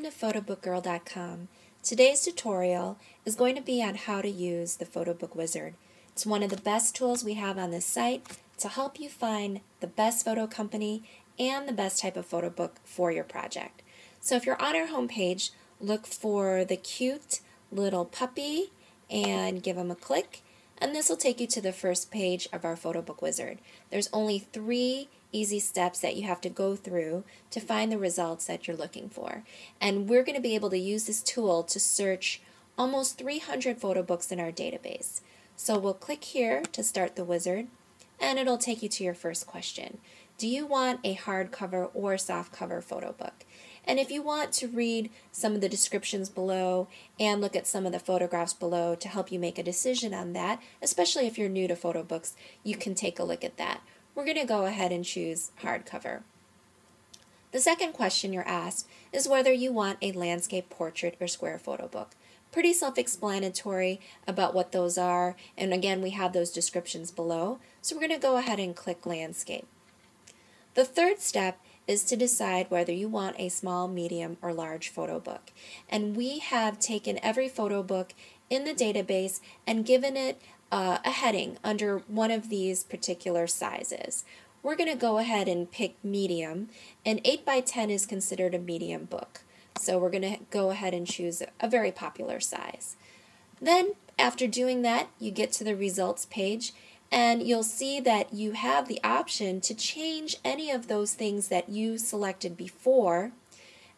Welcome to photobookgirl.com. Today's tutorial is going to be on how to use the PhotoBook Wizard. It's one of the best tools we have on this site to help you find the best photo company and the best type of photo book for your project. So if you're on our homepage, look for the cute little puppy and give them a click and this will take you to the first page of our photo book wizard. There's only three easy steps that you have to go through to find the results that you're looking for. And we're going to be able to use this tool to search almost 300 photo books in our database. So we'll click here to start the wizard and it'll take you to your first question. Do you want a hardcover or softcover photo book? And if you want to read some of the descriptions below and look at some of the photographs below to help you make a decision on that, especially if you're new to photo books, you can take a look at that. We're going to go ahead and choose hardcover. The second question you're asked is whether you want a landscape, portrait, or square photo book. Pretty self-explanatory about what those are, and again, we have those descriptions below. So we're going to go ahead and click landscape. The third step is to decide whether you want a small, medium, or large photo book. And we have taken every photo book in the database and given it uh, a heading under one of these particular sizes. We're going to go ahead and pick medium, and 8 by 10 is considered a medium book. So we're going to go ahead and choose a very popular size. Then, after doing that, you get to the results page and you'll see that you have the option to change any of those things that you selected before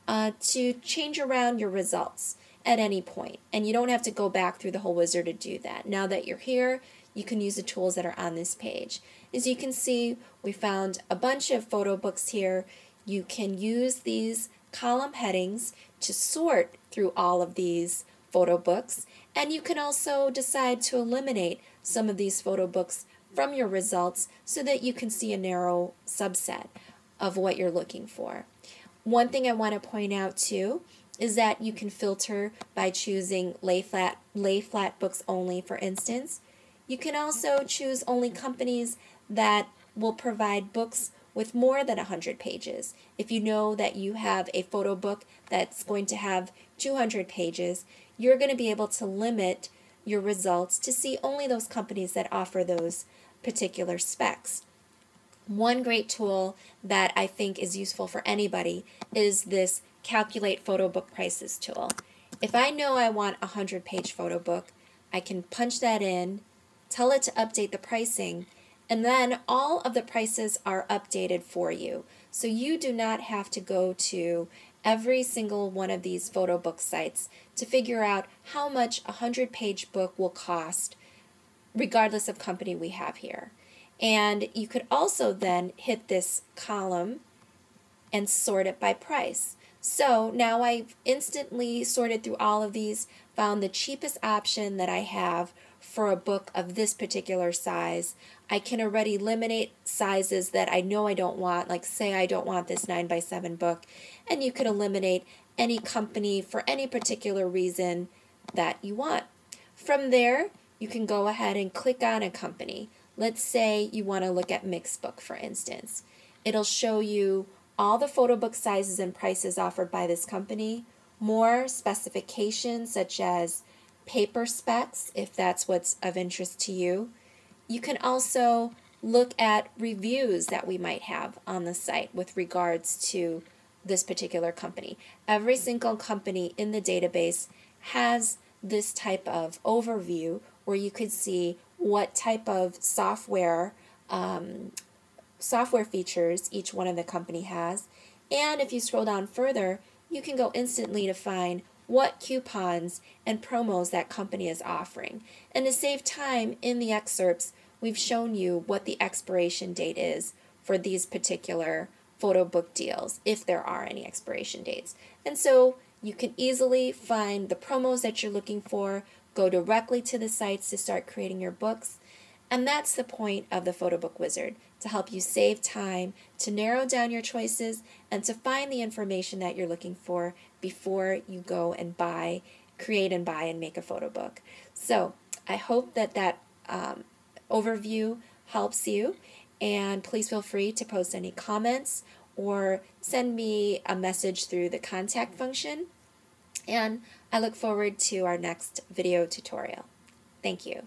uh, to change around your results at any point. And you don't have to go back through the whole wizard to do that. Now that you're here, you can use the tools that are on this page. As you can see, we found a bunch of photo books here. You can use these column headings to sort through all of these photo books. And you can also decide to eliminate some of these photo books from your results so that you can see a narrow subset of what you're looking for. One thing I want to point out too is that you can filter by choosing lay flat, lay flat books only, for instance. You can also choose only companies that will provide books with more than 100 pages. If you know that you have a photo book that's going to have 200 pages, you're going to be able to limit your results to see only those companies that offer those particular specs. One great tool that I think is useful for anybody is this calculate photo book prices tool. If I know I want a 100 page photo book, I can punch that in, tell it to update the pricing, and then all of the prices are updated for you. So you do not have to go to every single one of these photo book sites to figure out how much a 100 page book will cost regardless of company we have here. And you could also then hit this column and sort it by price. So now I've instantly sorted through all of these, found the cheapest option that I have for a book of this particular size. I can already eliminate sizes that I know I don't want, like say I don't want this 9 by 7 book, and you could eliminate any company for any particular reason that you want. From there, you can go ahead and click on a company. Let's say you want to look at Mixbook, for instance. It'll show you all the photo book sizes and prices offered by this company, more specifications such as paper specs, if that's what's of interest to you. You can also look at reviews that we might have on the site with regards to this particular company. Every single company in the database has this type of overview where you could see what type of software um, software features each one of the company has. And if you scroll down further, you can go instantly to find what coupons and promos that company is offering. And to save time in the excerpts, we've shown you what the expiration date is for these particular photo book deals, if there are any expiration dates. And so you can easily find the promos that you're looking for, go directly to the sites to start creating your books. And that's the point of the Photo Book Wizard to help you save time, to narrow down your choices, and to find the information that you're looking for before you go and buy, create and buy and make a photo book. So I hope that that um, overview helps you. And please feel free to post any comments or send me a message through the contact function. And I look forward to our next video tutorial. Thank you.